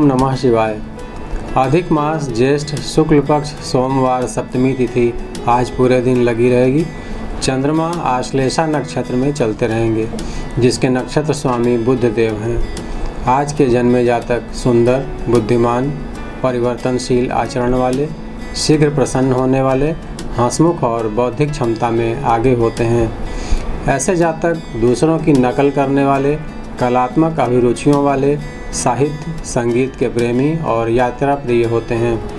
ओम नमः शिवाय। अधिक मास ज्येष्ठ शुक्ल पक्ष सोमवार सप्तमी तिथि आज पूरे दिन लगी रहेगी। चंद्रमा आश्लेषा नक्षत्र में चलते रहेंगे, जिसके नक्षत्र स्वामी बुद्ध देव हैं। आज के जन्मे जातक सुंदर, बुद्धिमान, परिवर्तनशील आचरण वाले, शीघ्र प्रसन्न होने वाले, हंसमुख और बौद्धिक क्षमता में आगे होते हैं। ऐसे जातक दूसरों की नकल करने वाले, कलात्मक अभिरुचियों वाले साहित्य, संगीत के प्रेमी और यात्रा प्रिय होते हैं।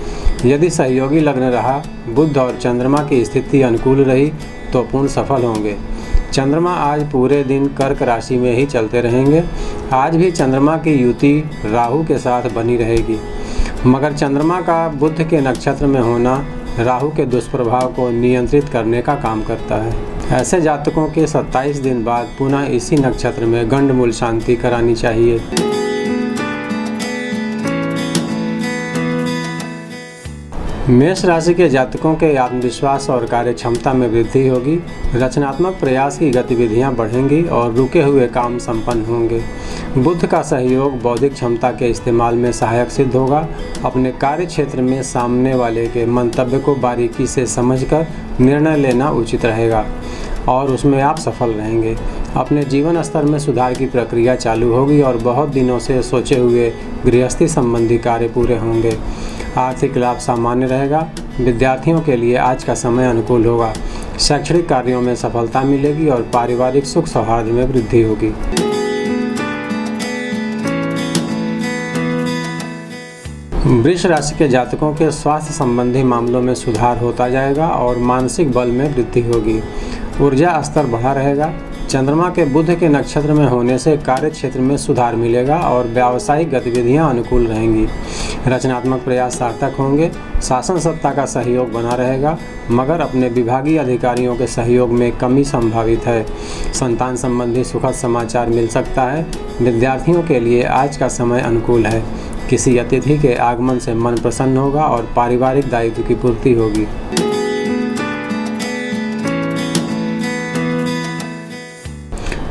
यदि सहयोगी लग्न रहा, बुद्ध और चंद्रमा की स्थिति अनुकूल रही तो पूर्ण सफल होंगे। चंद्रमा आज पूरे दिन कर्क राशि में ही चलते रहेंगे। आज भी चंद्रमा की युति राहु के साथ बनी रहेगी। मगर चंद्रमा का बुद्ध के नक्षत्र में होना, राहु के दुष्प्रभाव को नियंत्रित करने का काम करता है। ऐसे जातकों के 27 दिन बाद पुनः इसी नक्षत्र में गंडमूल शांति करानी चाहिए। मेष राशि के जातकों के आत्मविश्वास और कार्य क्षमता में वृद्धि होगी। रचनात्मक प्रयास की गतिविधियाँ बढ़ेंगी और रुके हुए काम संपन्न होंगे। बुद्ध का सहयोग बौद्धिक क्षमता के इस्तेमाल में सहायक सिद्ध होगा। अपने कार्य क्षेत्र में सामने वाले के मंतव्य को बारीकी से समझकर निर्णय लेना उचित रहेगा और उसमें आप सफल रहेंगे। अपने जीवन स्तर में सुधार की प्रक्रिया चालू होगी और बहुत दिनों से सोचे हुए गृहस्थी संबंधी कार्य पूरे होंगे। आर्थिक लाभ सामान्य रहेगा। विद्यार्थियों के लिए आज का समय अनुकूल होगा। शैक्षणिक कार्यों में सफलता मिलेगी और पारिवारिक सुख सौहार्द में वृद्धि होगी। वृक्ष राशि के जातकों के स्वास्थ्य संबंधी मामलों में सुधार होता जाएगा और मानसिक बल में वृद्धि होगी। ऊर्जा स्तर बढ़ा रहेगा। चंद्रमा के बुध के नक्षत्र में होने से कार्य क्षेत्र में सुधार मिलेगा और व्यावसायिक गतिविधियाँ अनुकूल रहेंगी। रचनात्मक प्रयास सार्थक होंगे। शासन सत्ता का सहयोग बना रहेगा, मगर अपने विभागीय अधिकारियों के सहयोग में कमी संभावित है। संतान संबंधी सुखद समाचार मिल सकता है। विद्यार्थियों के लिए आज का समय अनुकूल है। किसी अतिथि के आगमन से मन प्रसन्न होगा और पारिवारिक दायित्व की पूर्ति होगी।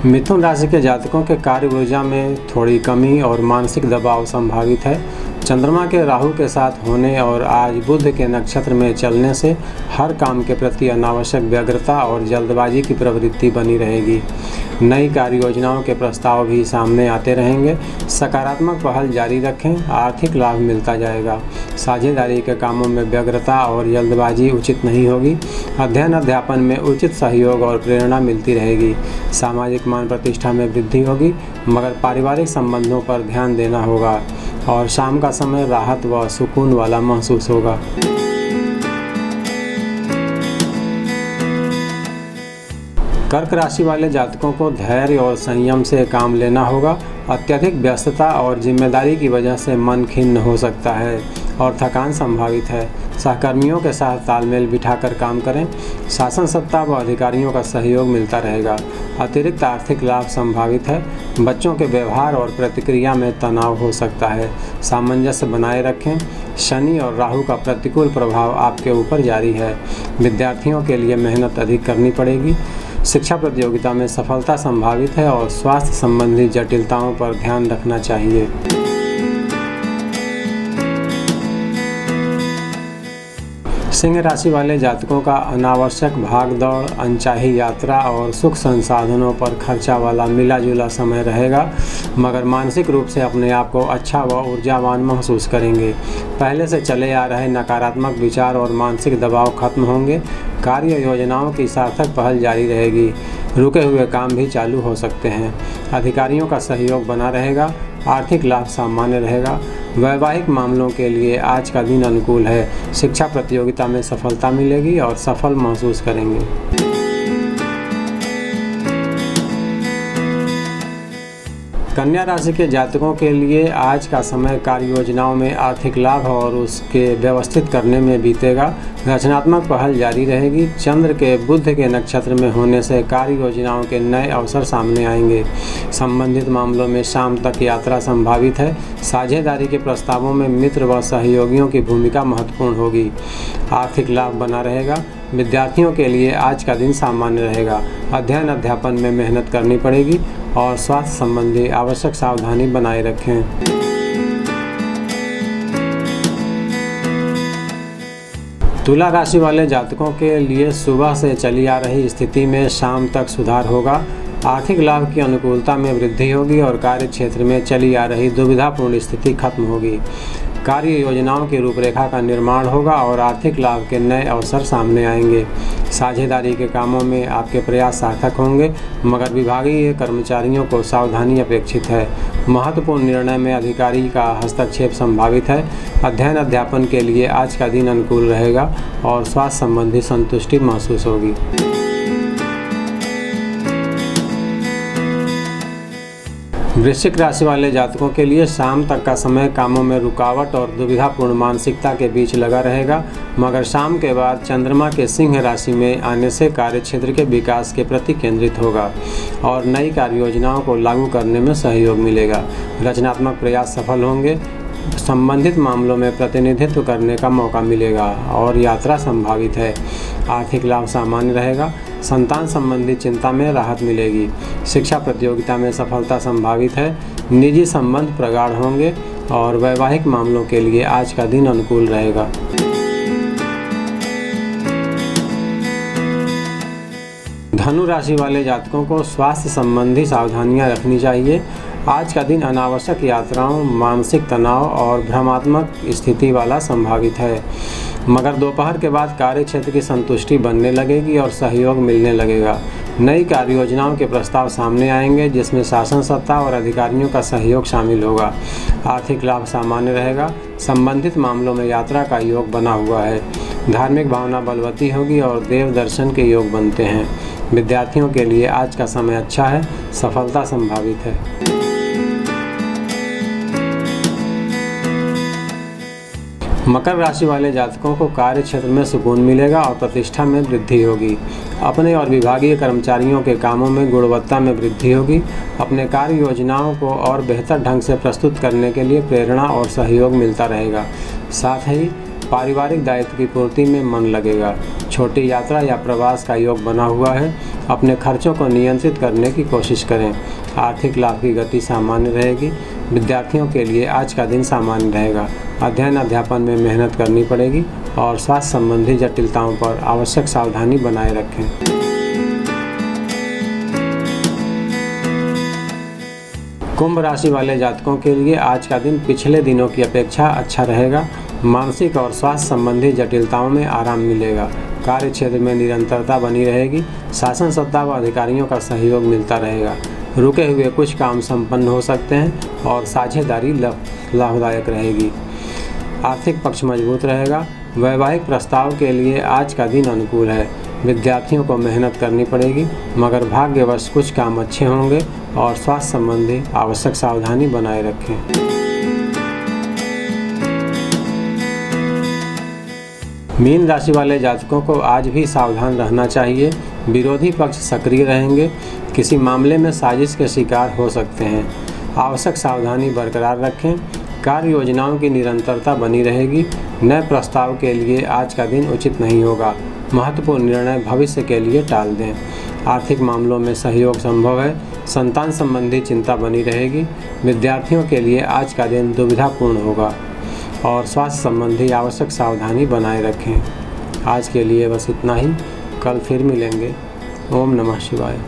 मिथुन राशि के जातकों के कार्य ऊर्जा में थोड़ी कमी और मानसिक दबाव संभावित है। चंद्रमा के राहु के साथ होने और आज बुध के नक्षत्र में चलने से हर काम के प्रति अनावश्यक व्यग्रता और जल्दबाजी की प्रवृत्ति बनी रहेगी। नई कार्य योजनाओं के प्रस्ताव भी सामने आते रहेंगे। सकारात्मक पहल जारी रखें, आर्थिक लाभ मिलता जाएगा। साझेदारी के कामों में व्यग्रता और जल्दबाजी उचित नहीं होगी। अध्ययन अध्यापन में उचित सहयोग और प्रेरणा मिलती रहेगी। सामाजिक मान प्रतिष्ठा में वृद्धि होगी, मगर पारिवारिक संबंधों पर ध्यान देना होगा। और शाम का समय राहत व सुकून वाला महसूस होगा। कर्क राशि वाले जातकों को धैर्य और संयम से काम लेना होगा। अत्यधिक व्यस्तता और ज़िम्मेदारी की वजह से मन खिन्न हो सकता है। और थकान संभावित है। सहकर्मियों के साथ तालमेल बिठाकर काम करें। शासन सत्ता व अधिकारियों का सहयोग मिलता रहेगा। अतिरिक्त आर्थिक लाभ संभावित है। बच्चों के व्यवहार और प्रतिक्रिया में तनाव हो सकता है। सामंजस्य बनाए रखें। शनि और राहु का प्रतिकूल प्रभाव आपके ऊपर जारी है। विद्यार्थियों के लिए मेहनत अधिक करनी पड़ेगी। शिक्षा प्रतियोगिता में सफलता संभावित है और स्वास्थ्य संबंधी जटिलताओं पर ध्यान रखना चाहिए। सिंह राशि वाले जातकों का अनावश्यक भाग दौड़, अनचाही यात्रा और सुख संसाधनों पर खर्चा वाला मिला जुला समय रहेगा, मगर मानसिक रूप से अपने आप को अच्छा व ऊर्जावान महसूस करेंगे। पहले से चले आ रहे नकारात्मक विचार और मानसिक दबाव खत्म होंगे। कार्य योजनाओं की सार्थक पहल जारी रहेगी। रुके हुए काम भी चालू हो सकते हैं। अधिकारियों का सहयोग बना रहेगा। आर्थिक लाभ सामान्य रहेगा। वैवाहिक मामलों के लिए आज का दिन अनुकूल है। शिक्षा प्रतियोगिता में सफलता मिलेगी और सफल महसूस करेंगे। कन्या राशि के जातकों के लिए आज का समय कार्य योजनाओं में आर्थिक लाभ और उसके व्यवस्थित करने में बीतेगा। रचनात्मक पहल जारी रहेगी। चंद्र के बुद्ध के नक्षत्र में होने से कार्य योजनाओं के नए अवसर सामने आएँगे। संबंधित मामलों में शाम तक यात्रा संभावित है। साझेदारी के प्रस्तावों में मित्र व सहयोगियों की भूमिका महत्वपूर्ण होगी। आर्थिक लाभ बना रहेगा। विद्यार्थियों के लिए आज का दिन सामान्य रहेगा। अध्ययन अध्यापन में मेहनत करनी पड़ेगी। और स्वास्थ्य संबंधी आवश्यक सावधानी बनाए रखें। तुला राशि वाले जातकों के लिए सुबह से चली आ रही स्थिति में शाम तक सुधार होगा। आर्थिक लाभ की अनुकूलता में वृद्धि होगी और कार्य क्षेत्र में चली आ रही दुविधापूर्ण स्थिति खत्म होगी। कार्य योजनाओं की रूपरेखा का निर्माण होगा और आर्थिक लाभ के नए अवसर सामने आएँगे। साझेदारी के कामों में आपके प्रयास सार्थक होंगे, मगर विभागीय कर्मचारियों को सावधानी अपेक्षित है। महत्वपूर्ण निर्णय में अधिकारी का हस्तक्षेप संभावित है। अध्ययन अध्यापन के लिए आज का दिन अनुकूल रहेगा और स्वास्थ्य संबंधी संतुष्टि महसूस होगी। वृश्चिक राशि वाले जातकों के लिए शाम तक का समय कामों में रुकावट और दुविधापूर्ण मानसिकता के बीच लगा रहेगा। मगर शाम के बाद चंद्रमा के सिंह राशि में आने से कार्य क्षेत्र के विकास के प्रति केंद्रित होगा और नई कार्य योजनाओं को लागू करने में सहयोग मिलेगा। रचनात्मक प्रयास सफल होंगे। संबंधित मामलों में प्रतिनिधित्व करने का मौका मिलेगा और यात्रा संभावित है। आर्थिक लाभ सामान्य रहेगा। संतान संबंधी चिंता में राहत मिलेगी। शिक्षा प्रतियोगिता में सफलता संभावित है। निजी संबंध प्रगाढ़ होंगे और वैवाहिक मामलों के लिए आज का दिन अनुकूल रहेगा। धनु राशि वाले जातकों को स्वास्थ्य संबंधी सावधानियाँ रखनी चाहिए। आज का दिन अनावश्यक यात्राओं, मानसिक तनाव और भ्रमात्मक स्थिति वाला संभावित है। मगर दोपहर के बाद कार्य क्षेत्र की संतुष्टि बनने लगेगी और सहयोग मिलने लगेगा। नई कार्य योजनाओं के प्रस्ताव सामने आएँगे, जिसमें शासन सत्ता और अधिकारियों का सहयोग शामिल होगा। आर्थिक लाभ सामान्य रहेगा। संबंधित मामलों में यात्रा का योग बना हुआ है। धार्मिक भावना बलवती होगी और देव दर्शन के योग बनते हैं। विद्यार्थियों के लिए आज का समय अच्छा है। सफलता संभावित है। मकर राशि वाले जातकों को कार्य क्षेत्र में सुकून मिलेगा और प्रतिष्ठा में वृद्धि होगी। अपने और विभागीय कर्मचारियों के कामों में गुणवत्ता में वृद्धि होगी। अपने कार्य योजनाओं को और बेहतर ढंग से प्रस्तुत करने के लिए प्रेरणा और सहयोग मिलता रहेगा। साथ ही पारिवारिक दायित्व की पूर्ति में मन लगेगा। छोटी यात्रा या प्रवास का योग बना हुआ है। अपने खर्चों को नियंत्रित करने की कोशिश करें। आर्थिक लाभ की गति सामान्य रहेगी। विद्यार्थियों के लिए आज का दिन सामान्य रहेगा। अध्ययन अध्यापन में मेहनत करनी पड़ेगी और स्वास्थ्य संबंधी जटिलताओं पर आवश्यक सावधानी बनाए रखें। कुंभ राशि वाले जातकों के लिए आज का दिन पिछले दिनों की अपेक्षा अच्छा रहेगा। मानसिक और स्वास्थ्य संबंधी जटिलताओं में आराम मिलेगा। कार्य क्षेत्र में निरंतरता बनी रहेगी। शासन सत्ता व अधिकारियों का सहयोग मिलता रहेगा। रुके हुए कुछ काम संपन्न हो सकते हैं और साझेदारी लाभदायक रहेगी। आर्थिक पक्ष मज़बूत रहेगा। वैवाहिक प्रस्ताव के लिए आज का दिन अनुकूल है। विद्यार्थियों को मेहनत करनी पड़ेगी, मगर भाग्यवश कुछ काम अच्छे होंगे और स्वास्थ्य संबंधी आवश्यक सावधानी बनाए रखें। मीन राशि वाले जातकों को आज भी सावधान रहना चाहिए। विरोधी पक्ष सक्रिय रहेंगे। किसी मामले में साजिश के शिकार हो सकते हैं। आवश्यक सावधानी बरकरार रखें। कार्य योजनाओं की निरंतरता बनी रहेगी। नए प्रस्ताव के लिए आज का दिन उचित नहीं होगा। महत्वपूर्ण निर्णय भविष्य के लिए टाल दें। आर्थिक मामलों में सहयोग संभव है। संतान संबंधी चिंता बनी रहेगी। विद्यार्थियों के लिए आज का दिन दुविधापूर्ण होगा। और स्वास्थ्य संबंधी आवश्यक सावधानी बनाए रखें। आज के लिए बस इतना ही। कल फिर मिलेंगे। ओम नमः शिवाय।